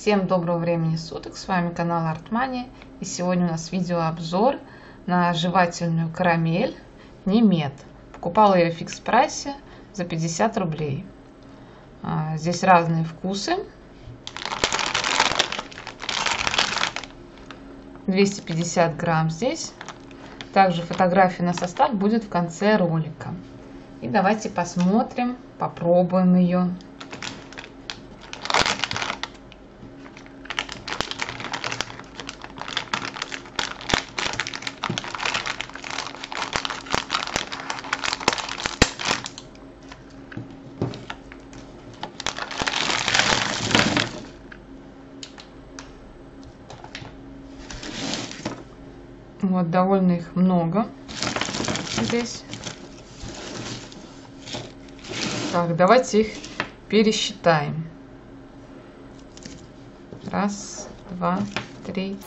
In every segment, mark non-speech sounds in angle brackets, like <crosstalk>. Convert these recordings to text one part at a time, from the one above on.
Всем доброго времени суток, с вами канал Артмани и сегодня у нас видеообзор на жевательную карамель Немет. Покупала ее в фикс прайсе за 50 рублей. А, здесь разные вкусы. 250 грамм здесь. Также фотография на состав будет в конце ролика. И давайте посмотрим, попробуем ее. Вот, довольно их много здесь. Так, давайте их пересчитаем. Раз, два, три.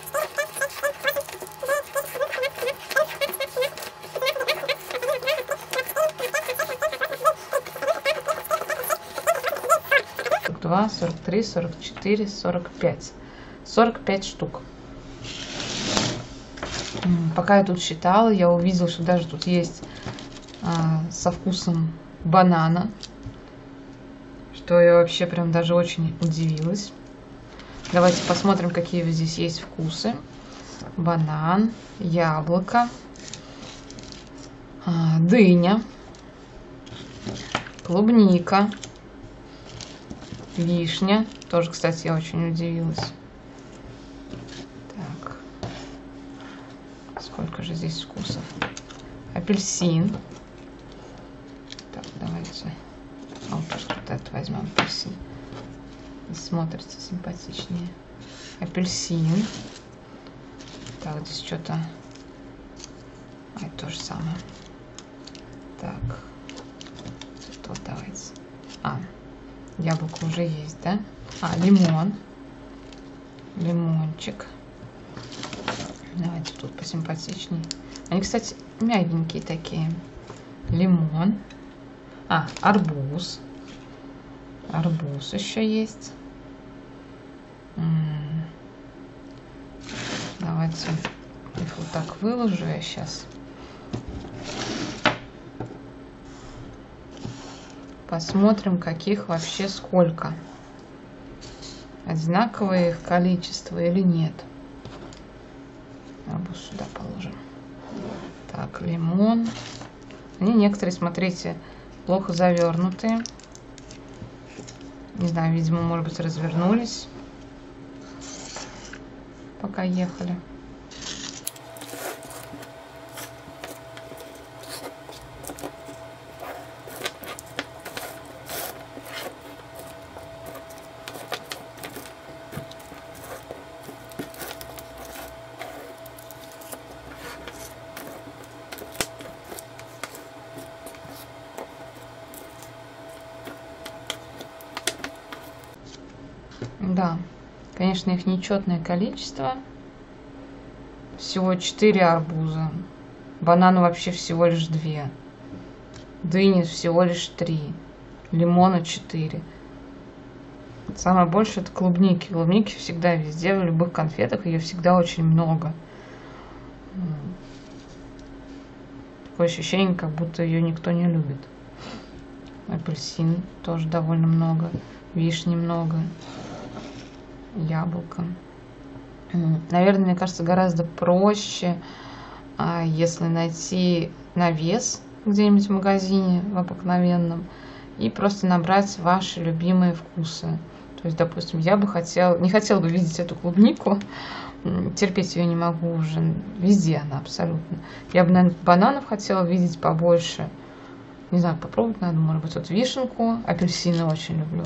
Два, сорок три, сорок четыре, сорок пять. Сорок пять штук. Пока я тут считала, я увидела, что даже тут есть а, со вкусом банана. Что я вообще прям даже очень удивилась. Давайте посмотрим, какие здесь есть вкусы. Банан, яблоко, а, дыня, клубника, вишня. Тоже, кстати, я очень удивилась. Сколько же здесь вкусов? Апельсин. Так, давайте. Вот этот возьмем апельсин. Смотрится симпатичнее. Апельсин. Так, здесь что-то... А, это то же самое. Так. Тут вот давайте. А, яблоко уже есть, да? А, лимон. Лимончик. Давайте тут посимпатичнее. Они, кстати, мягенькие такие. Лимон. А, арбуз. Арбуз еще есть. Давайте их вот так выложу я сейчас. Посмотрим, каких вообще сколько. Одинаковое их количество или нет. Арбуз сюда положим. Так, лимон. Они некоторые, смотрите, плохо завернутые. Не знаю, видимо, может быть, развернулись, пока ехали. Да, конечно, их нечетное количество. Всего 4 арбуза. Банана вообще всего лишь 2. Дыни всего лишь 3. Лимона 4. Самое большее это клубники. Клубники всегда везде, в любых конфетах ее всегда очень много. Такое ощущение, как будто ее никто не любит. Апельсин тоже довольно много. Вишни много яблоко. Наверное, мне кажется, гораздо проще, а, если найти навес где-нибудь в магазине, в обыкновенном, и просто набрать ваши любимые вкусы. То есть, допустим, я бы хотела, не хотела бы видеть эту клубнику, терпеть ее не могу уже, везде она абсолютно. Я бы, наверное, бананов хотела видеть побольше. Не знаю, попробовать надо, может быть, вот вишенку, апельсины очень люблю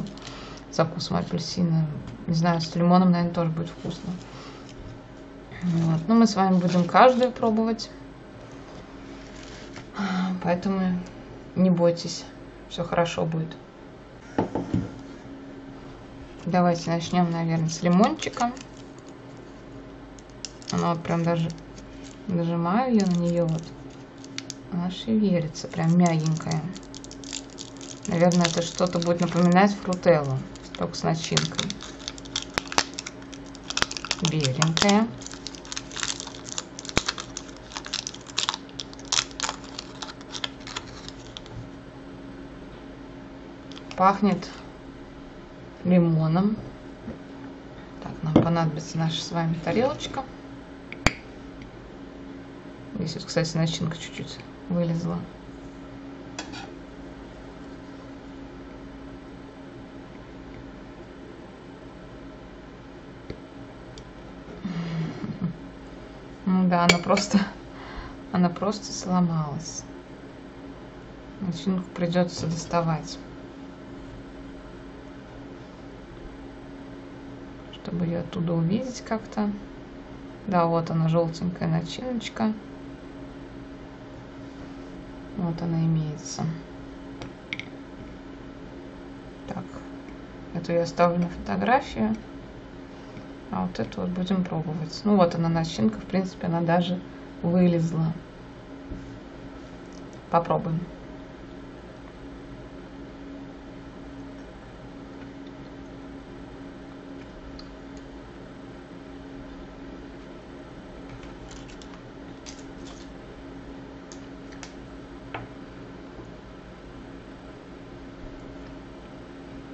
со вкусом апельсина. Не знаю, с лимоном, наверное, тоже будет вкусно. Вот. Но мы с вами будем каждую пробовать. Поэтому не бойтесь, все хорошо будет. Давайте начнем, наверное, с лимончика. Она вот прям даже нажимаю я на нее вот. Она шевелится, прям мягенькая. Наверное, это что-то будет напоминать фрутеллу только с начинкой. беленькая. Пахнет лимоном. Так, нам понадобится наша с вами тарелочка. Здесь вот, кстати, начинка чуть-чуть вылезла. Ну да, она просто, она просто сломалась. Начинку придется доставать. Чтобы ее оттуда увидеть как-то. Да, вот она, желтенькая начиночка. Вот она имеется. Так, эту я оставлю на фотографию. А вот эту вот будем пробовать. Ну вот она начинка, в принципе, она даже вылезла. Попробуем.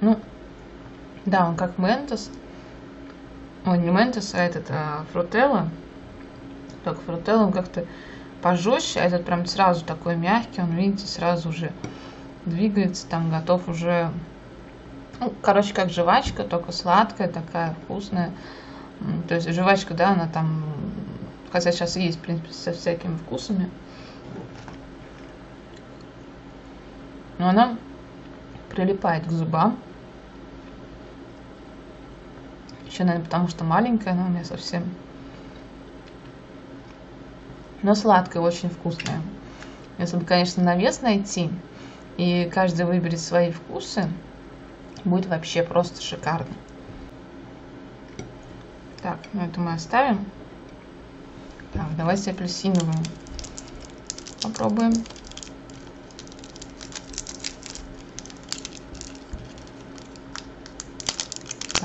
Ну, да, он как ментос. Ой, не ментос, а этот а, фрутелла. Только фрутелла он как-то пожестче, а этот прям сразу такой мягкий. Он, видите, сразу уже двигается, там готов уже... Ну, короче, как жвачка, только сладкая, такая вкусная. То есть жвачка, да, она там... Хотя сейчас есть, в принципе, со всякими вкусами. Но она прилипает к зубам. Еще, наверное, потому что маленькая она у меня совсем. Но сладкая, очень вкусная. Если бы, конечно, навес найти, и каждый выберет свои вкусы, будет вообще просто шикарно. Так, ну это мы оставим. Так, давайте апельсиновую попробуем.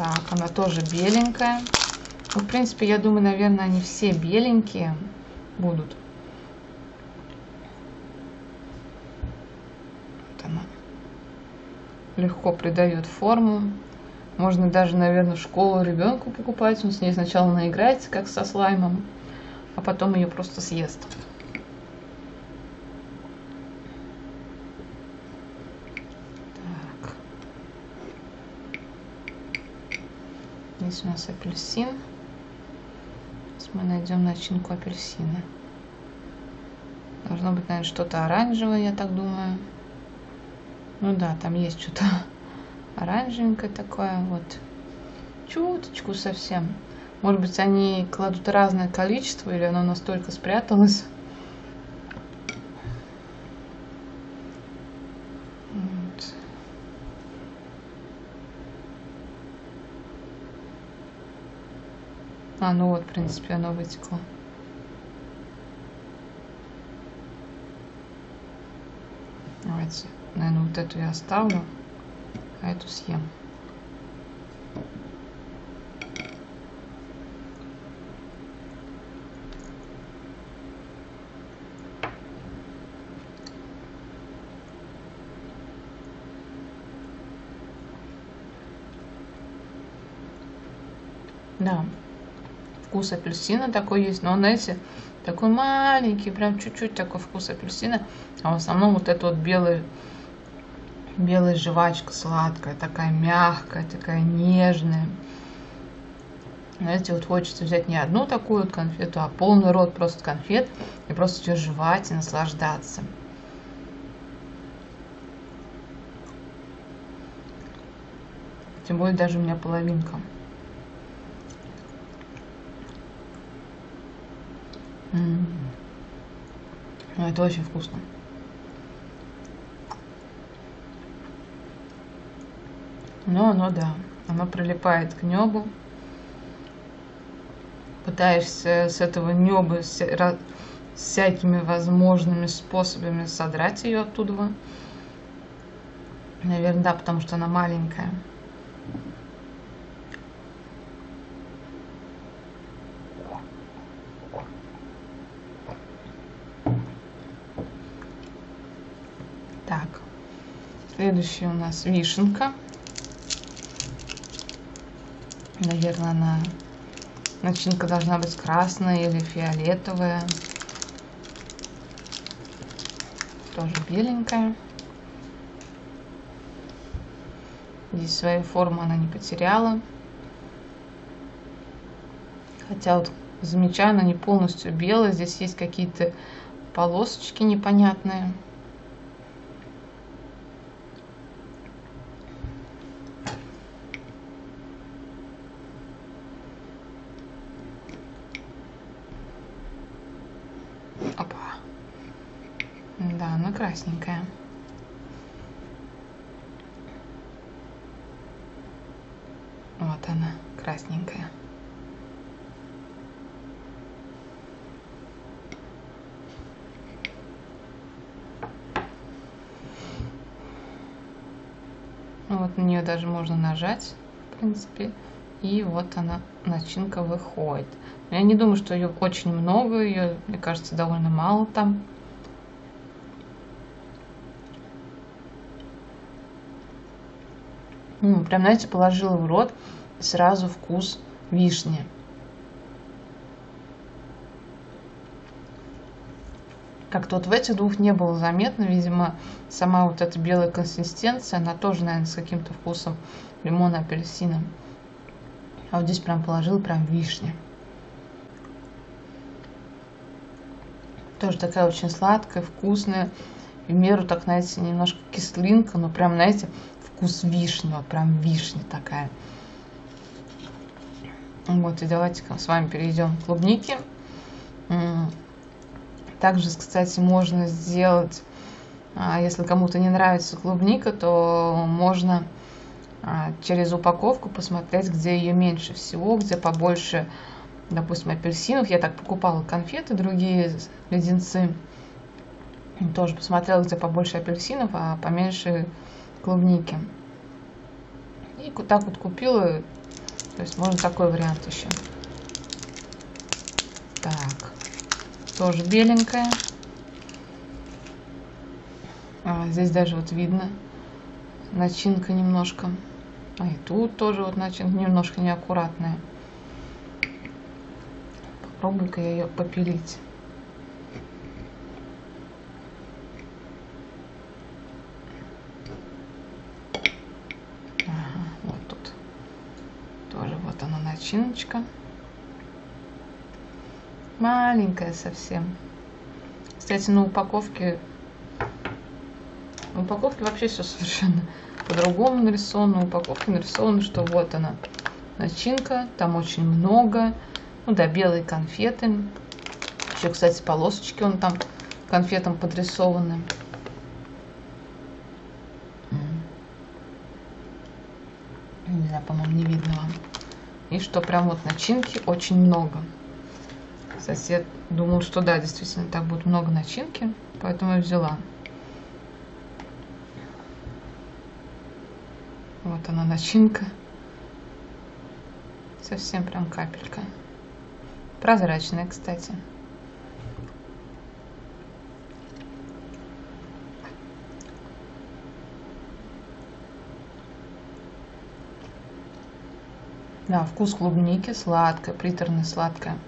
Так, она тоже беленькая. Ну, в принципе, я думаю, наверное, они все беленькие будут. Вот она. Легко придает форму. Можно даже, наверное, в школу ребенку покупать. Он с ней сначала наиграется, как со слаймом, а потом ее просто съест. Здесь у нас апельсин. Сейчас мы найдем начинку апельсина. Должно быть, наверное, что-то оранжевое, я так думаю. Ну да, там есть что-то <laughs> оранжевенькое такое. Вот. Чуточку совсем. Может быть, они кладут разное количество, или оно настолько спряталось. А, ну вот, в принципе, оно вытекло. Давайте, наверное, вот эту я оставлю, а эту съем. Да, вкус апельсина такой есть, но знаете, такой маленький, прям чуть-чуть такой вкус апельсина, а в основном вот эта вот белая, белая жвачка сладкая, такая мягкая, такая нежная. Знаете, вот хочется взять не одну такую вот конфету, а полный рот просто конфет и просто ее жевать и наслаждаться. Тем более даже у меня половинка. Ну, это очень вкусно. Но оно, да, оно прилипает к небу. Пытаешься с этого неба всякими возможными способами содрать ее оттуда. Наверное, да, потому что она маленькая. Следующая у нас вишенка. Наверное, она начинка должна быть красная или фиолетовая. Тоже беленькая. Здесь свою форму она не потеряла. Хотя вот замечаю, она не полностью белая. Здесь есть какие-то полосочки непонятные. Красненькая. Вот она, красненькая. Вот на нее даже можно нажать, в принципе. И вот она, начинка выходит. Я не думаю, что ее очень много, ее, мне кажется, довольно мало там. Ну, прям, знаете, положила в рот сразу вкус вишни. Как-то вот в этих двух не было заметно, видимо, сама вот эта белая консистенция, она тоже, наверное, с каким-то вкусом лимона, апельсина. А вот здесь прям положила прям вишня. Тоже такая очень сладкая, вкусная. В меру, так, знаете, немножко кислинка, но прям, знаете, вкус вишни, вот прям вишня такая. Вот, и давайте с вами перейдем к клубнике. Также, кстати, можно сделать, а, если кому-то не нравится клубника, то можно а, через упаковку посмотреть, где ее меньше всего, где побольше, допустим, апельсинов. Я так покупала конфеты, другие леденцы. Тоже посмотрела, где побольше апельсинов, а поменьше клубники. И вот так вот купила. То есть можно такой вариант еще. Так тоже беленькая. А, здесь даже вот видно начинка немножко. А и тут тоже вот начинка немножко неаккуратная. Попробую-ка я ее попилить. Ага, вот тут тоже вот она начиночка маленькая совсем. Кстати, на упаковке, на упаковке вообще все совершенно по-другому нарисовано. На упаковке нарисовано, что вот она, начинка, там очень много. Ну да, белые конфеты. Еще, кстати, полосочки он там конфетам подрисованы. Не знаю, по-моему, не видно вам. И что прям вот начинки очень много. Сосед думал, что да, действительно так будет много начинки, поэтому я взяла. Вот она начинка. Совсем прям капелька. Прозрачная, кстати. Да, вкус клубники, сладкая, приторно-сладкая.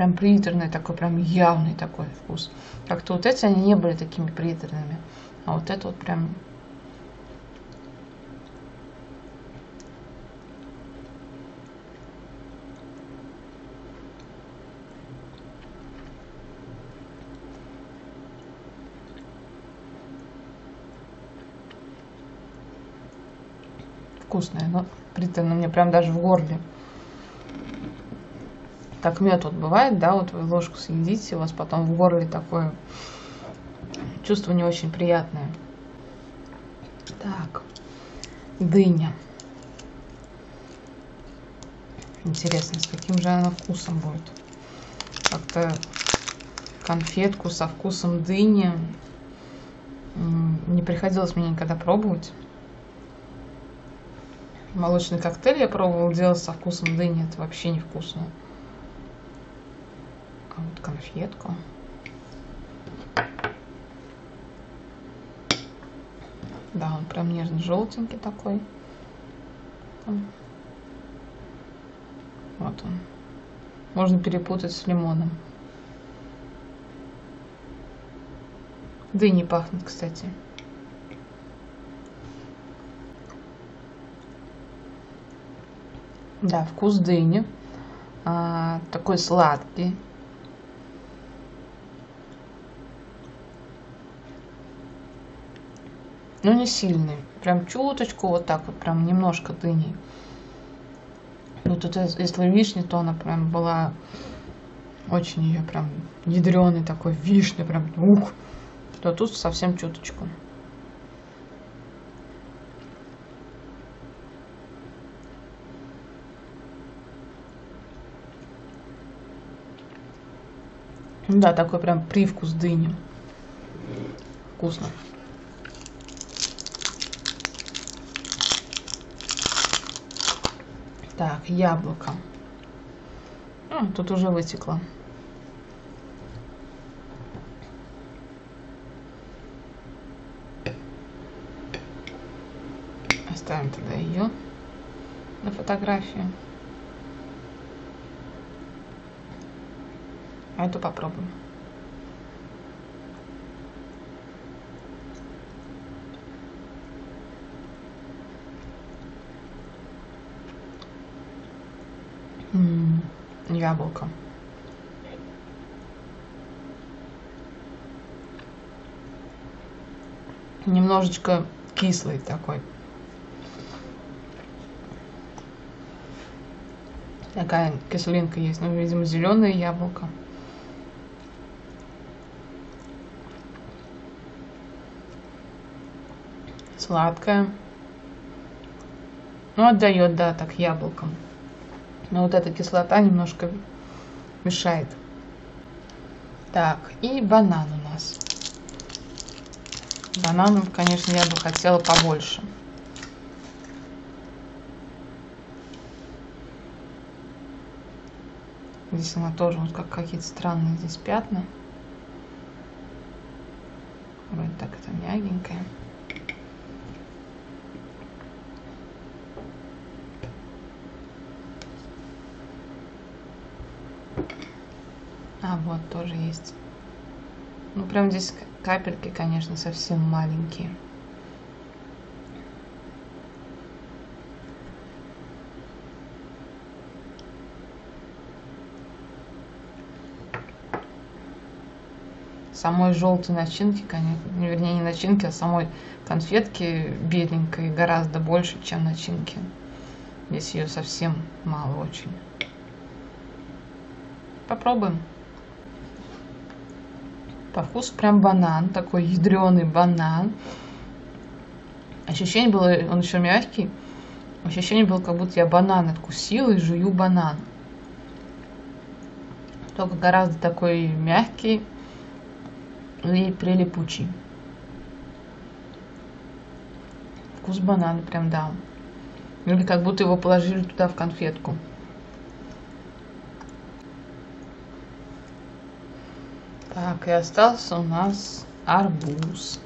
прям приторный такой, прям явный такой вкус. Как-то вот эти, они не были такими приторными. А вот это вот прям... Вкусная, но приторно мне прям даже в горле. Так мед вот бывает, да, вот вы ложку съедите, у вас потом в горле такое чувство не очень приятное. Так, дыня. Интересно, с каким же она вкусом будет. Как-то конфетку со вкусом дыни не приходилось мне никогда пробовать. Молочный коктейль я пробовал делать со вкусом дыни, это вообще невкусно. вот конфетку. Да, он прям нежно-желтенький такой. Вот он. Можно перепутать с лимоном. Дыни пахнет, кстати. Да, вкус дыни. А, такой сладкий. Но не сильный. Прям чуточку вот так вот, прям немножко дыни. Вот тут, если вишня, то она прям была очень ее прям ядреный такой вишня, прям ух. То тут совсем чуточку. Да, такой прям привкус дыни. Вкусно. Так, яблоко. А, тут уже вытекло. Оставим тогда ее на фотографию. А эту попробуем. М -м, яблоко. Немножечко кислый такой. Такая кислинка есть, ну, видимо, зеленое яблоко. Сладкое. Ну, отдает, да, так яблоком. Но вот эта кислота немножко мешает. Так, и банан у нас. Бананов, конечно, я бы хотела побольше. Здесь она тоже вот как какие-то странные здесь пятна. Вроде так это мягенькая. А, вот тоже есть. Ну, прям здесь капельки, конечно, совсем маленькие. самой желтой начинки, конечно, вернее не начинки, а самой конфетки беленькой гораздо больше, чем начинки. Здесь ее совсем мало очень. Попробуем. По вкусу прям банан, такой ядреный банан. Ощущение было, он еще мягкий. Ощущение было, как будто я банан откусила и жую банан. Только гораздо такой мягкий и прилипучий. Вкус банана прям дал. Или как будто его положили туда в конфетку. Так, и остался у нас арбуз.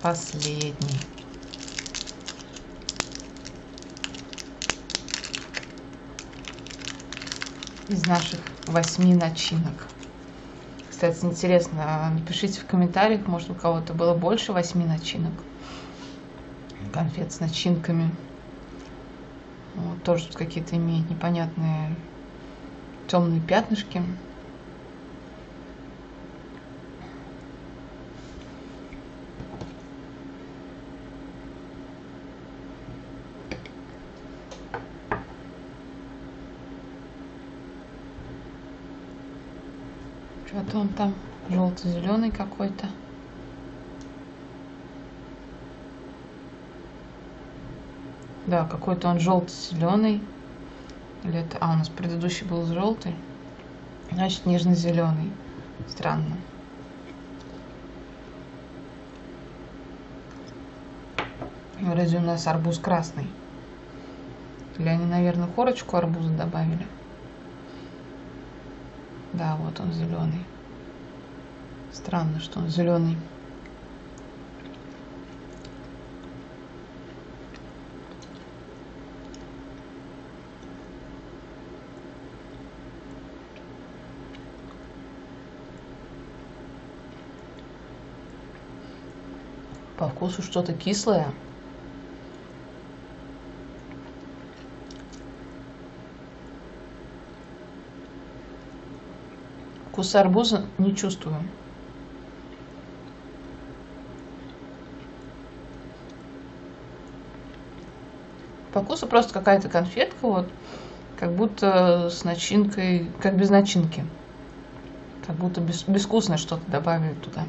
Последний. Из наших восьми начинок. Кстати, интересно, напишите в комментариях, может у кого-то было больше восьми начинок. Конфет с начинками. Вот, тоже тут какие-то имеют непонятные темные пятнышки. Что-то он там желто-зеленый какой-то. Да, какой-то он желто-зеленый. Или это... А, у нас предыдущий был желтый. Значит, нежно-зеленый. Странно. Вроде у нас арбуз красный. Или они, наверное, корочку арбуза добавили. Да, вот он зеленый. Странно, что он зеленый. По вкусу что-то кислое. Вкуса арбуза не чувствую. По вкусу просто какая-то конфетка, вот, как будто с начинкой, как без начинки. Как будто без, безвкусное что-то добавили туда.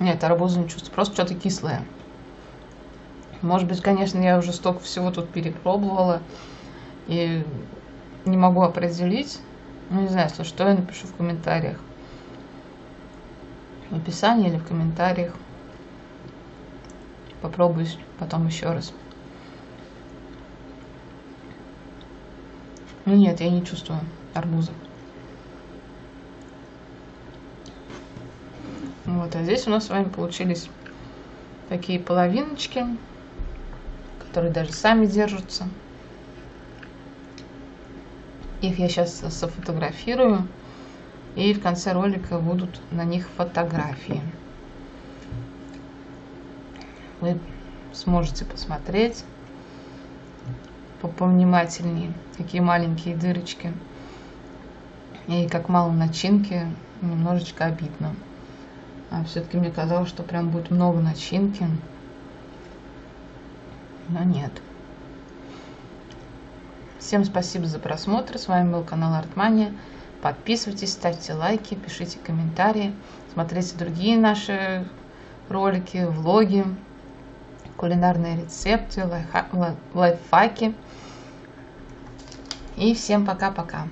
Нет, арбуза не чувствую, просто что-то кислое. Может быть, конечно, я уже столько всего тут перепробовала и не могу определить. Ну, не знаю, если что, я напишу в комментариях. В описании или в комментариях. Попробую потом еще раз. Ну нет, я не чувствую арбуза. Вот, а здесь у нас с вами получились такие половиночки, которые даже сами держатся. Их я сейчас софотографирую. И в конце ролика будут на них фотографии. Вы сможете посмотреть повнимательнее, какие маленькие дырочки. И как мало начинки, немножечко обидно. А все-таки мне казалось, что прям будет много начинки. Но нет. Всем спасибо за просмотр. С вами был канал Артмания. Подписывайтесь, ставьте лайки, пишите комментарии. Смотрите другие наши ролики, влоги, кулинарные рецепты, лайфхаки. И всем пока-пока.